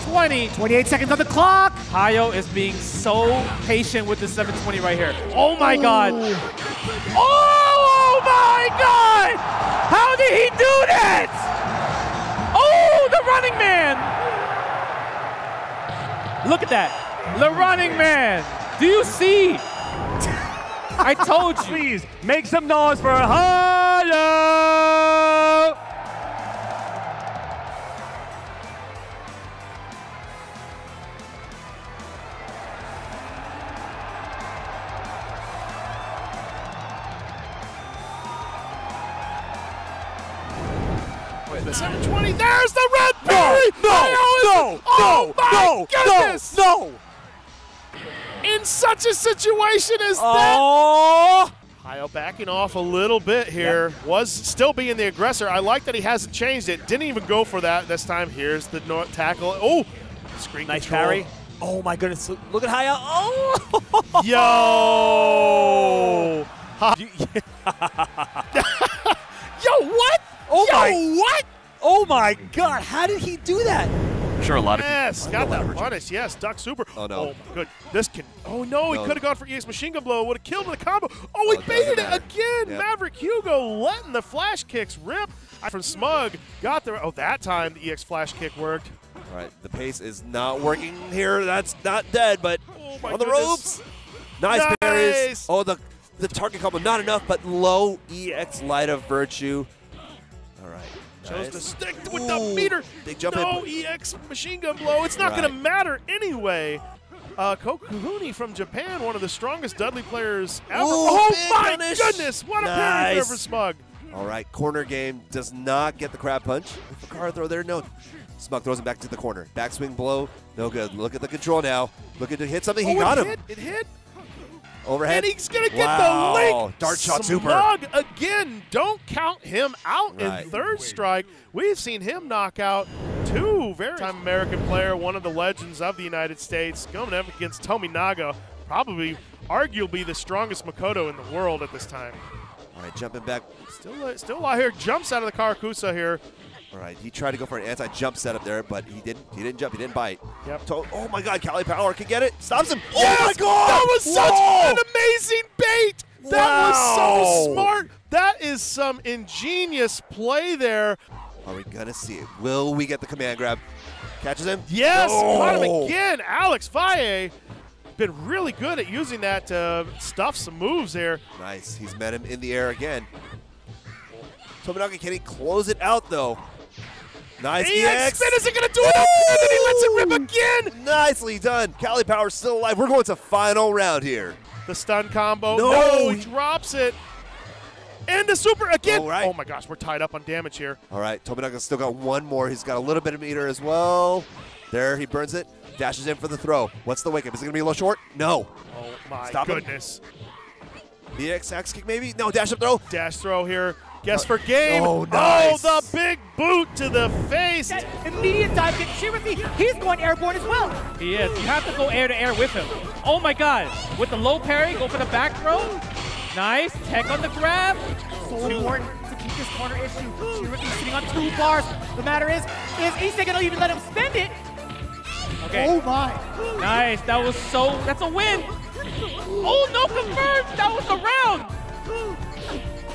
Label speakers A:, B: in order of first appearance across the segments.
A: 720.
B: 28 seconds on the clock.
A: Hayao is being so patient with the 720 right here. Oh my god. Oh, oh my god! How did he do that? Oh, the running man! Look at that. The running man. Do you see? I told you.
C: Please make some noise for Hayao!
D: The 720, there's the red parry!
C: No,
D: Hayao is-
C: no,
D: oh
C: no,
D: my
C: no,
D: goodness!
C: no, no!
D: In such a situation as that,
C: Oh!
D: Hayao backing off a little bit here. Was still being the aggressor. I like that he hasn't changed it. Didn't even go for that this time. Here's the no- tackle. Oh, screen
C: Nice
D: control.
C: parry. Oh my goodness, look at Hayao. Oh!
D: Yo! Yo, what?
C: Oh
D: Yo,
C: my-
D: what?
C: oh my god, how did he do that?
E: I'm sure a lot of
D: Yes,
E: people.
D: got that punish. Yes, Duck Super.
F: Oh, no.
D: Oh, my good. This can. Oh, no. He
F: No.
D: could have gone for EX Machine Gun Blow. Would have killed with a combo. Oh, he
F: Oh,
D: baited it
F: matter.
D: again.
F: Yep.
D: Maverick Hugo letting the flash kicks rip from Smug. Got there. Oh, that time the EX flash kick worked.
F: All right, the pace is not working here. That's not dead, but
D: Oh,
F: on the
D: goodness.
F: ropes. Nice,
D: Nice.
F: parries. Oh, the the target combo not enough, but low EX Light of Virtue. All right.
D: Chose
F: nice.
D: to stick with
F: Ooh,
D: the meter.
F: Big jump
D: no
F: in.
D: EX Machine Gun Blow. It's not
F: Right.
D: going to matter anyway. Uh, Kokuhuni from Japan, one of the strongest Dudley players ever.
F: Ooh,
D: oh my
F: punish.
D: goodness! What a parry there for Smug.
F: All right, corner game does not get the crab punch. Car throw there, no. Smug throws him back to the corner. Backswing blow, no good. Look at the control now. Looking to hit something. He
D: oh,
F: got
D: it
F: him.
D: Hit, it hit.
F: Overhead.
D: And he's gonna get
F: Wow.
D: the link.
F: Dart shot super.
D: Smug again. Don't count him out
F: Right.
D: in third strike. We've seen him knock out two very time American player, one of the legends of the United States, going up against Tominaga, probably arguably the strongest Makoto in the world at this time.
F: All right, jumping back.
D: Still, uh, still out here. Jumps out of the Karakusa here.
F: All right, he tried to go for an anti-jump setup there, but he didn't. He didn't jump. He didn't bite.
D: Yep.
F: To- oh my God, Cali Power can get it. Stops him.
D: Oh yes!
F: Oh my God!
D: That was such
F: Whoa!
D: an amazing bait. That was so smart. That is some ingenious play there.
F: Are we gonna see it? Will we get the command grab? Catches him.
D: Yes, caught him again. Alex Valle been really good at using that to stuff some moves there.
F: Nice. He's met him in the air again. Tominaga can he close it out though? Nice
D: EX
F: EX.
D: spin isn't going to do it. And then he lets it rip again.
F: Nicely done. Cali Power still alive. We're going to final round here.
D: The stun combo.
F: No.
D: he drops it. And the super again.
F: Right.
D: Oh my gosh, we're tied up on damage here.
F: All right, Tominaga's still got one more. He's got a little bit of meter as well. There, he burns it. Dashes in for the throw. What's the wake up? Is it going to be a little short? No.
D: Oh my
F: Stop him.
D: goodness.
F: BX axe kick maybe? No, dash up throw.
D: Dash throw here. Guess for game.
F: oh, oh nice.
D: Oh, the big boot to the face.
B: That immediate dive kick. Shirazi, he's going airborne as well.
A: He is. You have to go air to air with him. Oh my god. With the low parry, go for the back throw. Nice. Tech on the grab.
B: So important to keep this corner issue. Shirazi sitting on two bars. The matter is, is Issei gonna even let him spend it?
A: Okay.
B: Oh my.
A: Nice. That was so. That's a win. Oh, no confirmed. That was the round.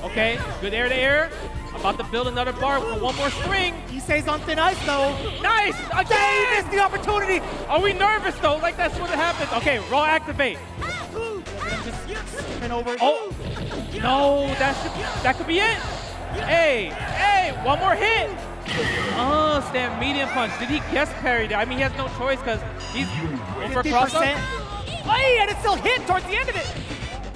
A: Okay. Good air to air. About to build another bar for one more string.
B: Issei's on thin ice though.
A: Nice. Again.
B: missed the opportunity.
A: Are we nervous though? Like that's what happens. Okay. Raw activate.
B: And over.
A: Oh. No. That should. That could be it. Hey. Hey. One more hit. Uh, oh, stand medium punch. Did he guess parry there? I mean, he has no choice because he's going for a cross up.
B: Hey, and it still hit towards the end of it.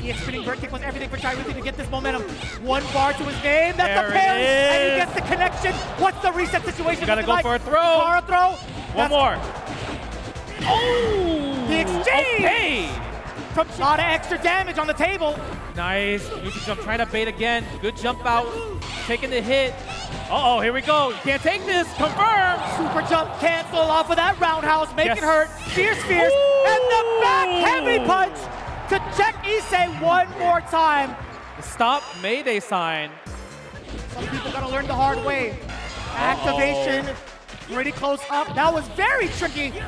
B: The spinning bird kick was everything for Chi-rithy to get this momentum. One bar to his name. That's
A: There
B: a parry. And he gets the connection. What's the reset situation?
A: Gotta go
B: like?
A: for a throw.
B: Bar throw.
A: One
B: That's
A: more. Oh.
B: The exchange.
A: Okay.
B: A lot of extra damage on the table.
A: Nice. Yuki jump trying to bait again. Good jump out. Taking the hit. Uh oh, here we go. You can't take this. Confirm.
B: Super jump cancel off of that roundhouse. Make
A: Yes.
B: it hurt. Fierce, fierce. And the back heavy punch to check Issei one more time.
A: Stop Mayday sign.
B: Some people gotta learn the hard way. Activation pretty close up. That was very tricky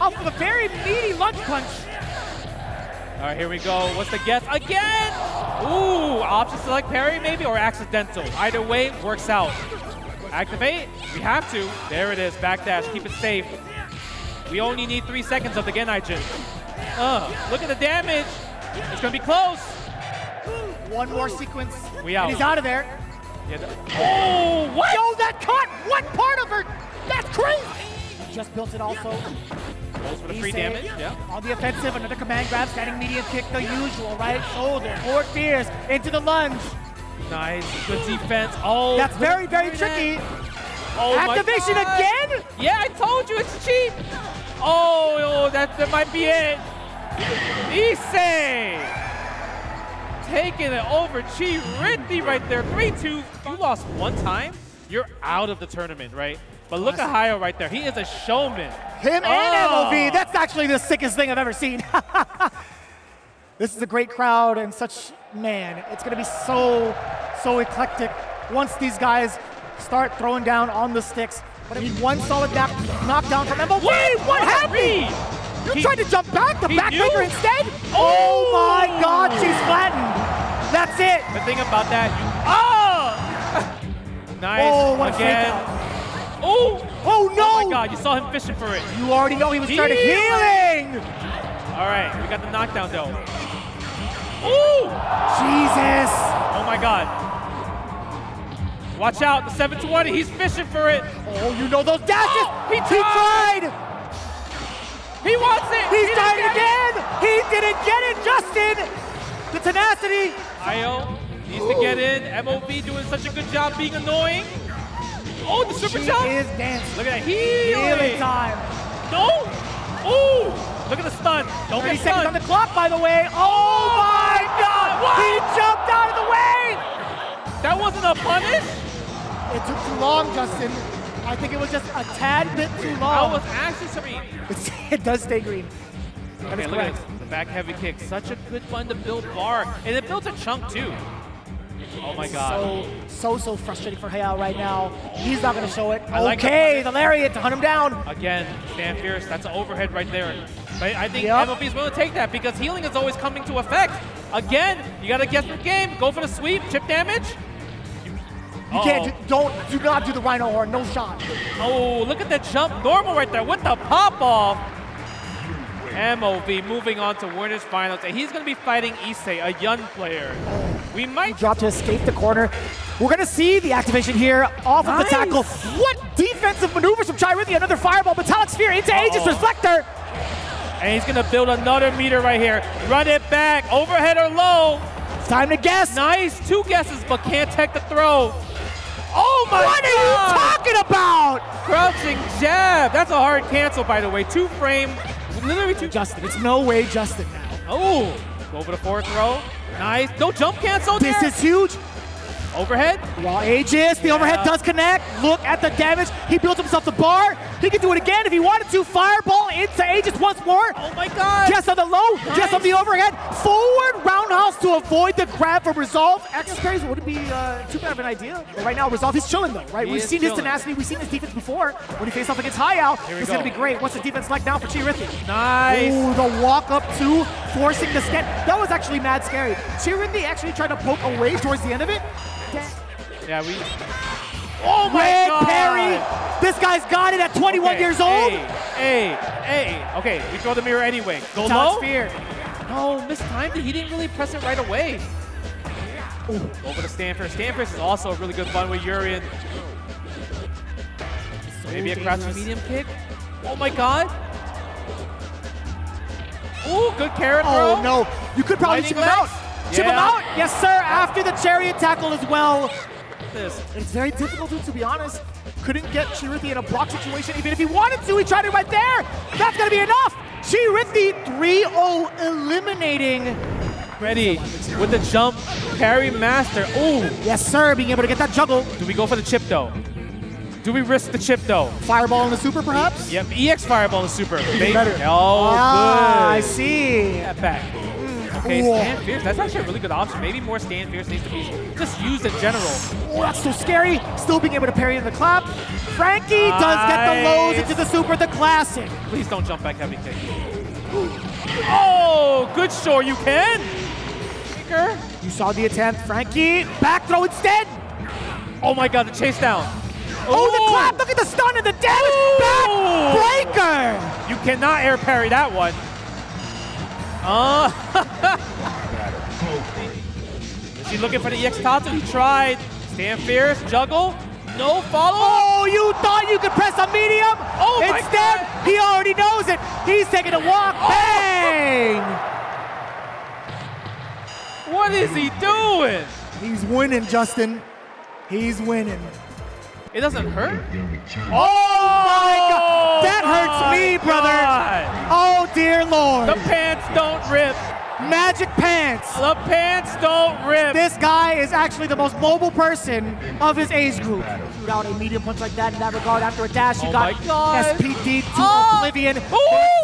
B: off of a very meaty lunge punch.
A: All right, here we go. What's the guess? Again! Ooh, option select parry maybe or accidental. Either way, works out. Activate. We have to. There it is. Backdash. Keep it safe. We only need three seconds of the Genei-Jin. Uh, look at the damage. It's going to be close.
B: One more sequence.
A: We out.
B: He's out of there.
A: Yeah, the- oh, oh what?
B: Yo, that caught one part of her. That's crazy. He just built it also.
A: Goes for the free damage. Yeah.
B: On the offensive, another command grab, standing medium kick, the usual, right? Shoulder, forward fears, into the lunge.
A: Nice. Good defense. Oh,
B: That's very, very tricky.
A: Oh
B: Activation again?
A: Yeah, I told you it's cheap. Oh, oh, that, that might be it. Issei taking it over Chi Rithi right there. 3-2. You lost one time, you're out of the tournament, right? But look at Hayao right there. He is a showman.
B: Him
A: Oh.
B: and MOV. That's actually the sickest thing I've ever seen. this is a great crowd and such, man, it's going to be so, so eclectic once these guys start throwing down on the sticks. But I mean, one solid knock, knockdown from MOV.
A: Wait,
B: what happened? You
A: He-
B: tried to jump back, the
A: he
B: backbreaker instead? Oh, oh my god, she's flattened. That's it.
A: The thing about that, you, oh! nice.
B: Oh, what
A: Again. Oh!
B: Oh no!
A: Oh my god, you saw him fishing for it.
B: You already know he was trying to
A: Healing.
B: healing.
A: All right, we got the knockdown though. Ooh!
B: Jesus.
A: Oh my god. Watch out, the 720, he's fishing for it.
B: Oh, you know those dashes.
A: Oh, he
B: he
A: tried. Wants it.
B: He's
A: He get
B: again. He didn't get it, Justin. The tenacity.
A: it. Hayao needs to get in. MOV doing such a good job being annoying. Oh, the super
B: She
A: jump.
B: is dancing.
A: Look at that.
B: Healing
A: Healing.
B: time.
A: No. Ooh. Look at the stun. Don't
B: 30
A: get
B: seconds on the clock, by the way. Oh, oh my God!
A: What?
B: He jumped out of the way.
A: That wasn't a punish.
B: It took too long, Justin. I think it was just a tad bit too long.
A: was actually
B: it does stay green. That
A: Okay, look at this. The back heavy kick. Such a good one to build bar. And it builds a chunk too. Oh my god.
B: So, so, so frustrating for Hayao right now. He's not going to show it.
A: I like the
B: okay,
A: punish.
B: the lariat to hunt him down.
A: Again, stand fierce. That's an overhead right there. But I think
B: Yep.
A: MOV is willing to take that because healing is always coming to effect. Again, you got to guess the game. Go for the sweep. Chip damage.
B: You can't, do, don't, do not do the rhino horn. No shot.
A: Oh, look at the jump. Normal right there with the pop off. MOV moving on to winners finals. And he's going to be fighting Issei, a young player. We might
B: Drop to escape the corner. We're going to see the activation here off of the tackle. What defensive maneuvers from Chi-rithy? Another fireball, metallic sphere into Aegis
A: Uh-oh.
B: Reflector.
A: And he's going to build another meter right here. Run it back. Overhead or low.
B: It's time to guess.
A: Nice. Two guesses, but can't take the throw. Oh my
B: what
A: god!
B: are you talking about?
A: Crouching jab. That's a hard cancel, by the way. Two frame. Literally two.
B: Justin, it's no way Justin now.
A: Oh. Go for the fourth row. Nice. No jump cancel
B: This
A: there.
B: is huge.
A: Overhead.
B: Raw Aegis, the overhead does connect. Look at the damage. He builds himself the bar. He can do it again if he wanted to. Fireball into Aegis once more.
A: Oh my god.
B: Guess on the low, guess on the overhead. Forward roundhouse to avoid the grab for Resolve. Access parries wouldn't be uh, too bad of an idea. But right now, Resolve, he's chilling though, right?
A: He
B: We've seen his tenacity, we've seen his defense before. When he faced off against Hayao,
A: Here we
B: it's going to be great. What's the defense like now for Chi-rithy?
A: Nice.
B: Ooh, the walk up two, forcing the step. That was actually mad scary. Chi-rithy actually tried to poke away towards the end of it.
A: Yeah, we. Oh my
B: Red
A: god.
B: Perry. This guy's got it at 21
A: Okay,
B: years old.
A: Hey, hey, hey. Okay, we throw the mirror anyway. Go
B: Todd
A: low.
B: Spear.
A: No, mistimed it. He didn't really press it right away. Over to Stanford. Stanford is also a really good fun with Urien. Maybe a crouching medium kick. Oh my god. Ooh, good Kara
B: Oh
A: throw.
B: no, you could probably chip him out. Chip him out. Yes, sir. After the chariot tackle as well.
A: This.
B: It's very difficult to, to be honest. Couldn't get Chi-rithy in a block situation. Even if he wanted to, he tried it right there. That's gonna be enough. Chi-rithy 3-0 eliminating.
A: Ready with the jump. Parry master. Ooh.
B: Yes, sir. Being able to get that juggle.
A: Do we go for the chip though? Do we risk the chip though?
B: Fireball in the super, perhaps.
A: Yep, EX Fireball is super. They-
B: better.
A: Oh,
B: ah, I see.
A: That back. Okay, stand fierce. That's actually a really good option. Maybe more stand fierce needs to be just used in general.
B: Oh, that's so scary. Still being able to parry in the clap. Frankie does get the lows into the super, the classic.
A: Please don't jump back heavy kick. Oh, good shore you can. Kicker.
B: You saw the attempt. Frankie, back throw instead.
A: Oh my god, the chase down.
B: Oh, the clap. Look at the stun and the damage.
A: Ooh.
B: Back breaker.
A: You cannot air parry that one. Uh, is he looking for the EX Tatsu? He tried. Stand fierce, juggle, no follow.
B: Oh, you thought you could press a medium?
A: Oh my
B: Instead, he already knows it. He's taking a walk.
A: Oh.
B: Bang!
A: What is he doing?
B: He's winning, Justin. He's winning.
A: It doesn't hurt?
B: Oh my oh God! That hurts me, brother.
A: God.
B: Oh dear Lord!
A: The pants don't rip.
B: Magic pants.
A: The pants don't rip.
B: This guy is actually the most mobile person of his age group. Shoot out a medium punch like that in that regard after a dash. You
A: Oh
B: got. SPD to
A: Oh.
B: Oblivion.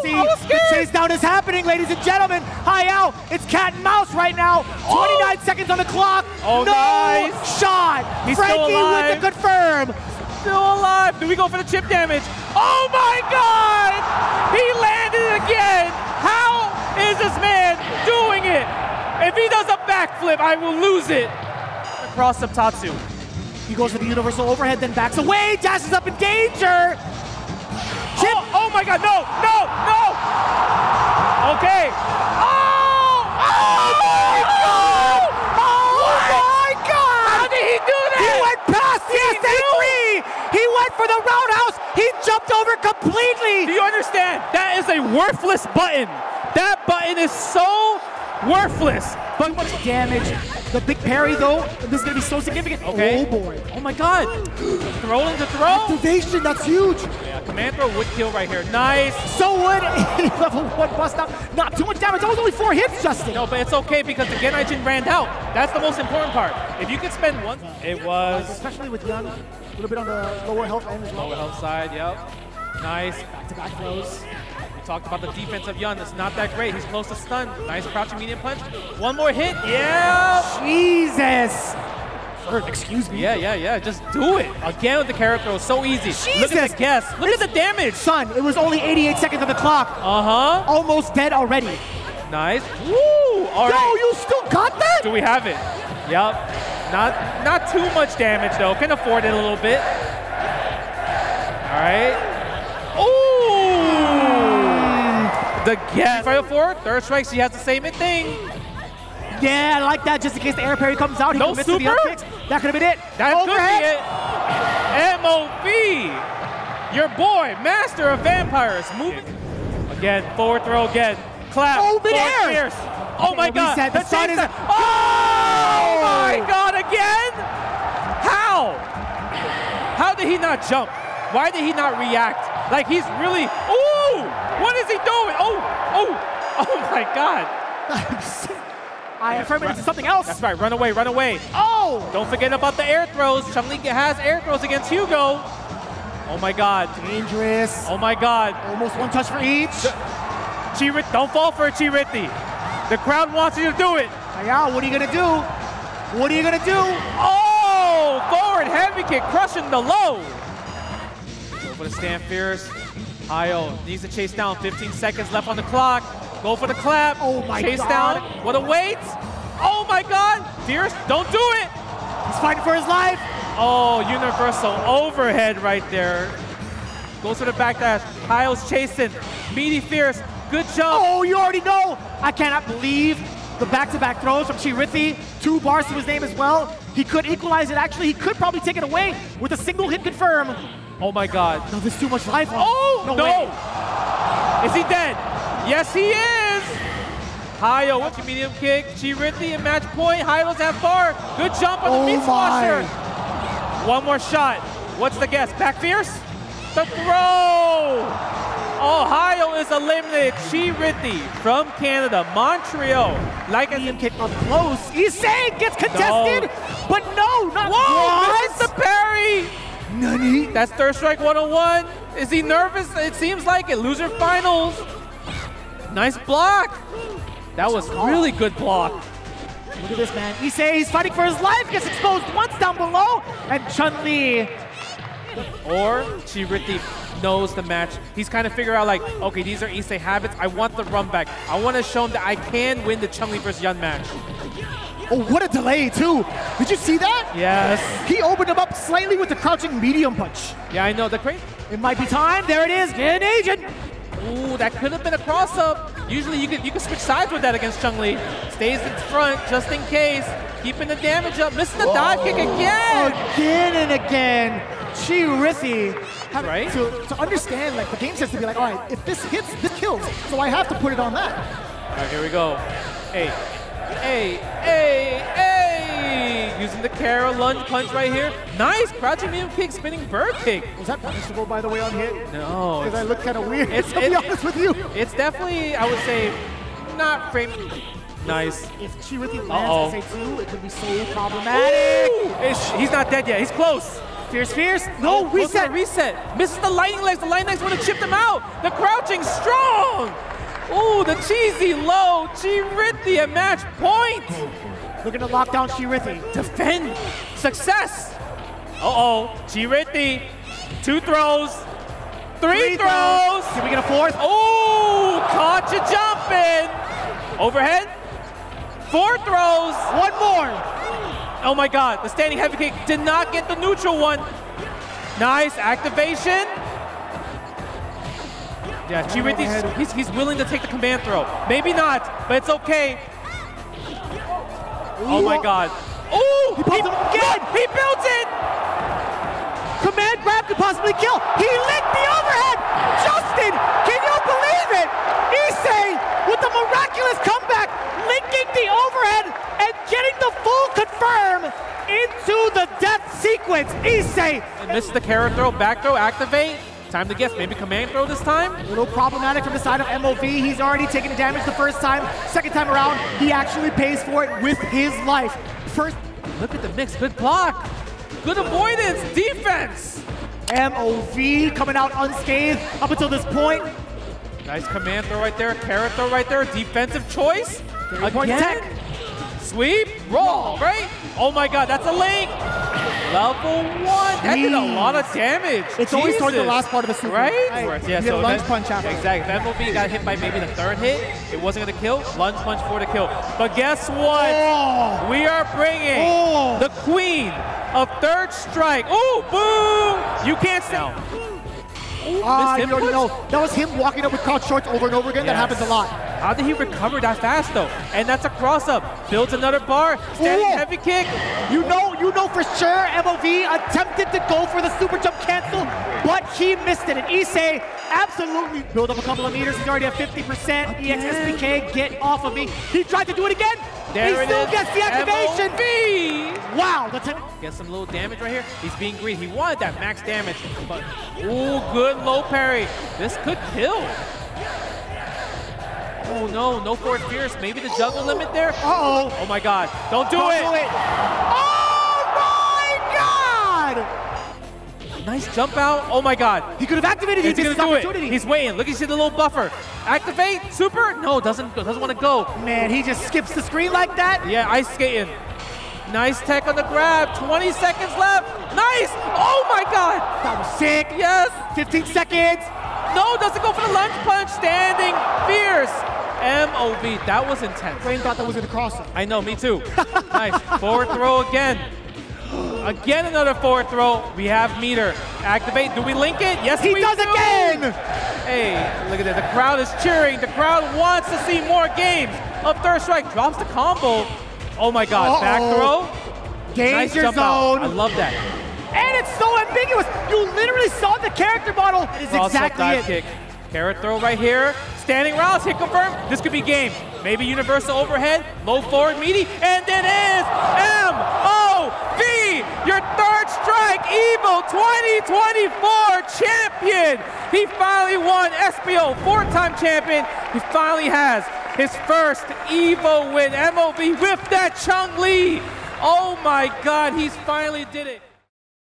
B: See, the chase down is happening, ladies and gentlemen. Hi out. It's cat and mouse right now. 29 seconds on the clock.
A: Oh,
B: no
A: nice.
B: shot.
A: He's still
B: Frankie
A: alive.
B: with the confirm.
A: Still alive. Do we go for the chip damage? Oh my god! He landed again! How is this man doing it? If he does a backflip, I will lose it. Across some Tatsu.
B: He goes for the universal overhead, then backs away, dashes up in danger.
A: Chip! Oh, oh my god, no, no, no! Okay. Oh! Oh!
B: Oh, oh my God!
A: How did he do that?
B: He went past the SA3. He went for the roundhouse. He jumped over completely.
A: Do you understand? That is a worthless button. That button is so worthless. But
B: Much damage. The big parry, though, this is going to be so significant.
A: Okay.
B: Oh, boy.
A: Oh my god. Throw into throw.
B: Activation, that's huge.
A: Yeah, command throw would kill right here. Nice.
B: So would level one bust up. Not too much damage. That was only four hits, Justin.
A: No, but it's okay because the Genei-Jin ran out. That's the most important part. If you could spend one, it was
B: Especially with Yun, a little bit on the lower health end as well.
A: lower health side. Yep. Nice.
B: Back-to-back throws.
A: We talked about the defense of Yun. It's not that great. He's close to stun. Nice crouching medium punch. One more hit. Yeah.
B: Jesus. Or, excuse me.
A: Yeah, yeah, yeah. Just do it. Again with the character. It was so easy. Look at
B: Jesus.
A: the guess. Look at the damage.
B: Son, it was only 88 seconds on the clock.
A: Uh-huh.
B: Almost dead already.
A: Nice. Woo. All
B: Yo,
A: right.
B: you still got that?
A: Do we have it? Yep. Not not too much damage though. Can afford it a little bit. All right. The guess. Final four. Third strike. She has the same thing.
B: Yeah, I like that just in case the air parry comes out. He
A: No
B: commits to the
A: super?
B: up kicks. That could have been it.
A: That
B: Overhead.
A: could be it. MOV. Your boy, master of vampires, moving. Again, forward throw again. Clap.
B: Oh, midair.
A: Oh my god.
B: The
A: The
B: sun is-
A: down. Oh my god, again? How? How did he not jump? Why did he not react? Like he's really. Ooh! What is he doing? Oh! Oh! Oh my god.
B: I affirm it into something else.
A: That's right. Run away. Run away.
B: Oh!
A: Don't forget about the air throws. Chun-Li has air throws against Hugo. Oh my god.
B: Dangerous.
A: Oh my god.
B: Almost one touch for each.
A: Chirit, don't fall for it, Chi-rithy. The crowd wants you to do it.
B: Yeah, what are you gonna do? What are you gonna do?
A: Oh! Forward heavy kick, crushing the low. Go for the stand fierce. Hayao needs to chase down. 15 seconds left on the clock. Go for the clap.
B: Oh my
A: chase
B: God.
A: down. What a wait. Oh my god. Fierce, don't do it.
B: He's fighting for his life.
A: Oh, universal overhead right there. Goes for the back dash. Kyle's chasing. Meaty Fierce. Good jump.
B: Oh, you already know. I cannot believe the back-to-back throws from Chi-rithy. Two bars to his name as well. He could equalize it. Actually, he could probably take it away with a single hit confirm.
A: Oh my god.
B: No, there's too much life on
A: Oh,
B: no.
A: no.
B: way.
A: Is he dead? Yes, he is. Hayao with the medium kick. Chi-rithy at match point. Hayao's at bar. Good jump on the
B: Oh
A: meat squasher. One more shot. What's the guess? Back fierce? The throw. Hayao is eliminated. Chi-rithy from Canada, Montreal. Like
B: Medium kick up close. Issei gets contested, but no, not
A: Whoa!
B: once.
A: This the parry.
B: Nani?
A: That's third strike 101. Is he nervous? It seems like it. Loser finals. Nice block. That was really good block.
B: Look at this, man. Issei, he's fighting for his life, gets exposed once down below, and Chun-Li
A: Or Chi-rithy knows the match. He's kind of figured out like, okay, these are Issei habits. I want the run back. I want to show him that I can win the Chun-Li versus Yun match.
B: Oh, what a delay, too. Did you see that?
A: Yes.
B: He opened him up slightly with the crouching medium punch.
A: Yeah, I know. The crazy.
B: It might be time. There it is. Get an agent.
A: Ooh, that could have been a cross up. Usually you could you could switch sides with that against Chun-Li. Stays in front just in case. Keeping the damage up. Missing the dive kick again.
B: Again and again. Chi having
A: Right.
B: to, to understand like the game says to be like, all right, if this hits, this kills. So I have to put it on that.
A: All right, here we go. Hey, hey, hey, hey! Using the Kara lunge punch right here. Nice crouching medium kick, spinning bird kick.
B: Was that punishable by the way on hit?
A: No,
B: Because I look kind of weird.
A: It's-
B: to be
A: it-
B: honest with you.
A: it's definitely I would say not frame. Nice.
B: If Chi-rithy
A: Uh-oh.
B: lands SA2, it could be so problematic.
A: He's not dead yet. He's close.
B: Fierce, fierce. No,
A: the
B: reset.
A: reset. Misses the lightning legs. The lightning legs want to chip him out. The crouching strong. Ooh, the cheesy low. Chi-rithy at match point.
B: Looking to lock down Chi-rithy.
A: Defend. Success. Uh-oh. Chi-rithy. Two throws. Three,
B: Three
A: throws.
B: Can we get a fourth?
A: Ooh, caught you jumping. Overhead. Four throws.
B: One more.
A: Oh my God, the standing heavy kick did not get the neutral one. Nice activation. Yeah, Chi-rithy's he's, he's willing to take the command throw. Maybe not, but it's okay. Oh my God. Oh!
B: He him again.
A: He built it.
B: Command grab could possibly kill. He licked the overhead. Justin, can you believe it? Issei with the miraculous comeback, linking the overhead and getting the full confirm into the death sequence. Issei,
A: And misses the Kara throw, back throw, activate. Time to guess, maybe command throw this time?
B: a little problematic from the side of MOV. He's already taken damage the first time. Second time around, he actually pays for it with his life. First
A: Look at the mix, good block. Good avoidance, defense.
B: MOV coming out unscathed up until this point.
A: Nice command throw right there, Kara throw right there, defensive choice. Again.
B: tech.
A: Sweep, roll, right? Oh my god, that's a link. Level one. That did a lot of damage.
B: It's always towards the last part of the super.
A: Right?
B: Right.
A: Yeah,
B: You
A: so
B: a lunge punch after.
A: Exactly. If MOV got hit by maybe the third hit, it wasn't going to kill. Lunge punch for the kill. But guess what?
B: Oh.
A: We are bringing
B: Oh.
A: the queen of third strike. Ooh, boom! You can't stay. Ooh,
B: Ah,
A: missed
B: you already know. That was him walking up with crouch shorts over and over again. That happens a lot.
A: How did he recover that fast though? And that's a cross up. Builds another bar. Standing
B: Ooh.
A: heavy kick.
B: You know, you know for sure MOV attempted to go for the super jump cancel, but he missed it. And Issei absolutely build up a couple of meters. He's already at 50%. EXSPK, get off of me. He tried to do it again.
A: There
B: he
A: it
B: still
A: is.
B: gets the activation.
A: MOV.
B: Wow. The t-
A: Get some little damage right here. He's being greedy. He wanted that max damage, but ooh, good low parry. This could kill. Oh no, no forward fierce. Maybe the juggle limit there.
B: Uh-oh.
A: Oh my god. Don't do
B: Don't
A: it.
B: do it. Oh
A: Nice jump out. Oh my god.
B: He could have activated.
A: He's gonna do it. He's waiting. Look, see the little buffer. Activate. Super. No, doesn't doesn't want to go.
B: Man, he just skips the screen like that.
A: Yeah, ice skating. Nice tech on the grab. 20 seconds left. Nice. Oh my god.
B: That was sick.
A: Yes.
B: 15 seconds.
A: No, doesn't go for the lunge punch. Standing fierce. MOV. That was intense.
B: Rain thought that was gonna cross him.
A: I know, me too. nice. Forward throw again. Again, another forward throw. We have meter. Activate. Do we link it? Yes,
B: He does
A: do.
B: again.
A: Hey, look at that. The crowd is cheering. The crowd wants to see more games Up Third Strike. Drops the combo. Oh my God. Back
B: Uh-oh.
A: throw. Nice
B: Danger
A: jump out. I love that.
B: And it's so ambiguous. You literally saw the character model. It is
A: Cross
B: exactly
A: dive
B: it.
A: kick. Kara throw right here. Standing rounds, hit confirm. This could be game. Maybe universal overhead, low forward meaty, and it is your Evo 2024 champion. He finally won SBO, four-time champion. He finally has his first Evo win, MOV with that Chun-Li. Oh my God, he's finally did it.